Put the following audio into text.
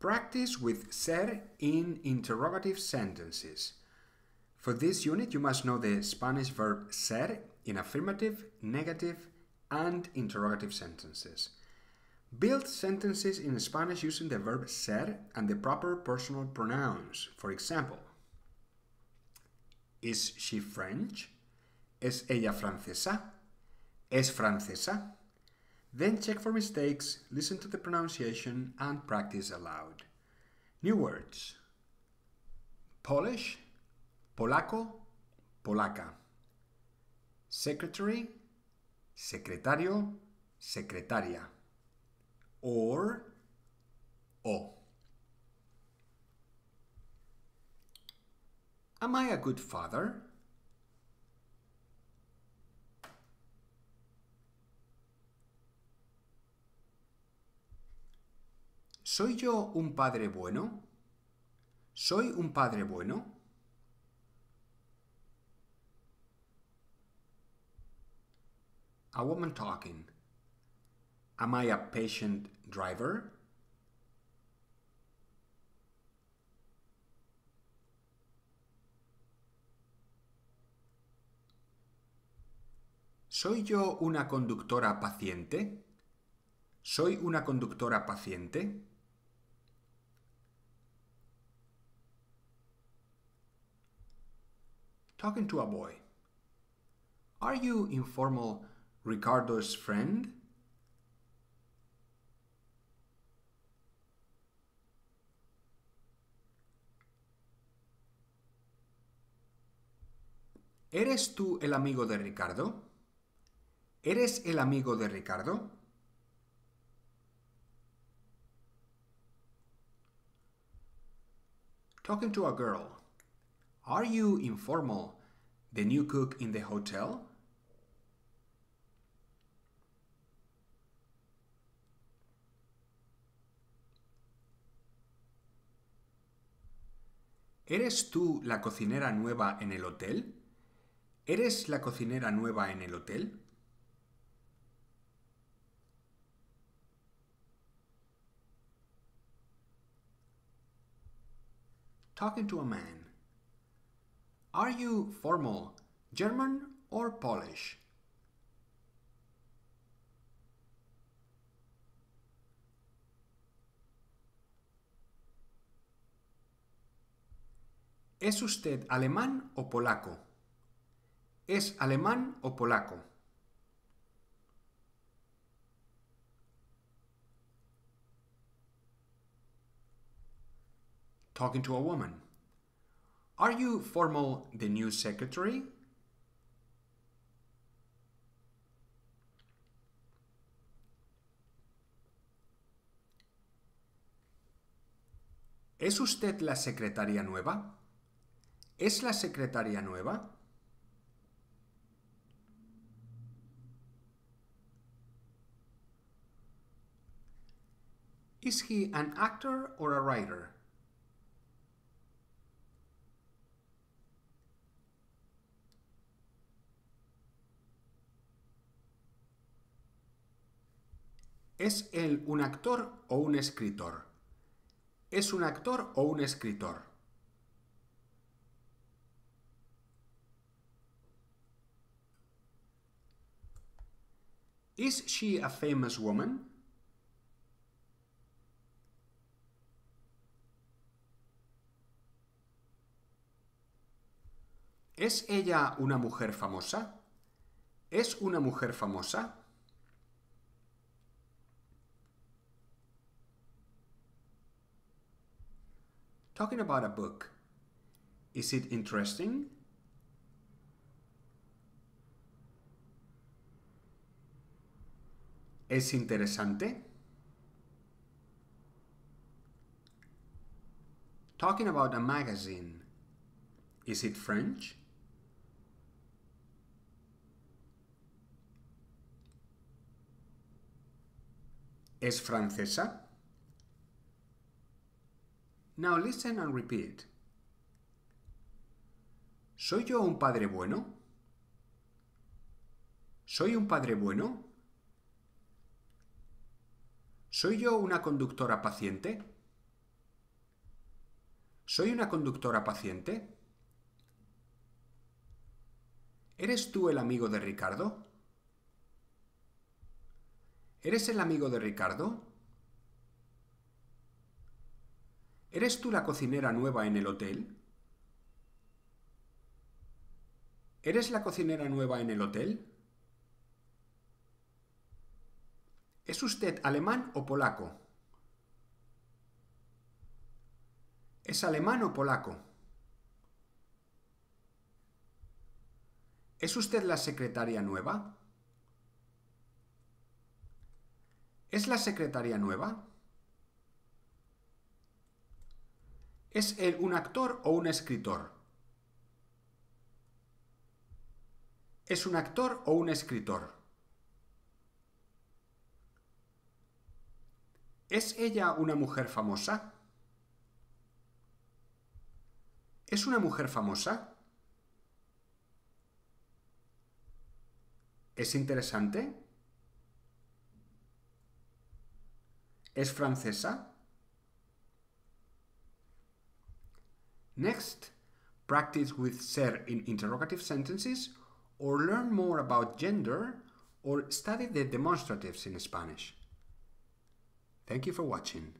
Practice with ser in interrogative sentences. For this unit, you must know the Spanish verb ser in affirmative, negative, and interrogative sentences. Build sentences in Spanish using the verb ser and the proper personal pronouns. For example, Is she French? ¿Es ella francesa? ¿Es francesa? Then check for mistakes, listen to the pronunciation, and practice aloud. New words Polish, polaco, polaca. Secretary, secretario, secretaria. Or, o. Am I a good father? ¿Soy yo un padre bueno? ¿Soy un padre bueno? A woman talking. Am I a patient driver? ¿Soy yo una conductora paciente? ¿Soy una conductora paciente? Talking to a boy. Are you informal Ricardo's friend? ¿Eres tú el amigo de Ricardo? ¿Eres el amigo de Ricardo? Talking to a girl. Are you informal, the new cook in the hotel? ¿Eres tú la cocinera nueva en el hotel? ¿Eres la cocinera nueva en el hotel? Talking to a man. Are you formal, German or Polish? ¿Es usted alemán o polaco? ¿Es alemán o polaco? Talking to a woman. Are you formal the new secretary? ¿Es usted la secretaria nueva? ¿Es la secretaria nueva? Is he an actor or a writer? ¿Es él un actor o un escritor? ¿Es un actor o un escritor? Is she a famous woman? ¿Es ella una mujer famosa? ¿Es una mujer famosa? Talking about a book. Is it interesting? ¿Es interesante? Talking about a magazine. Is it French? ¿Es francesa? Now listen and repeat. ¿Soy yo un padre bueno? ¿Soy un padre bueno? ¿Soy yo una conductora paciente? ¿Soy una conductora paciente? ¿Eres tú el amigo de Ricardo? ¿Eres el amigo de Ricardo? ¿Eres tú la cocinera nueva en el hotel? ¿Eres la cocinera nueva en el hotel? ¿Es usted alemán o polaco? ¿Es alemán o polaco? ¿Es usted la secretaria nueva? ¿Es la secretaria nueva? ¿Es él un actor o un escritor? ¿Es un actor o un escritor? ¿Es ella una mujer famosa? ¿Es una mujer famosa? ¿Es interesante? ¿Es francesa? Next, practice with ser in interrogative sentences or learn more about gender or study the demonstratives in Spanish. Thank you for watching.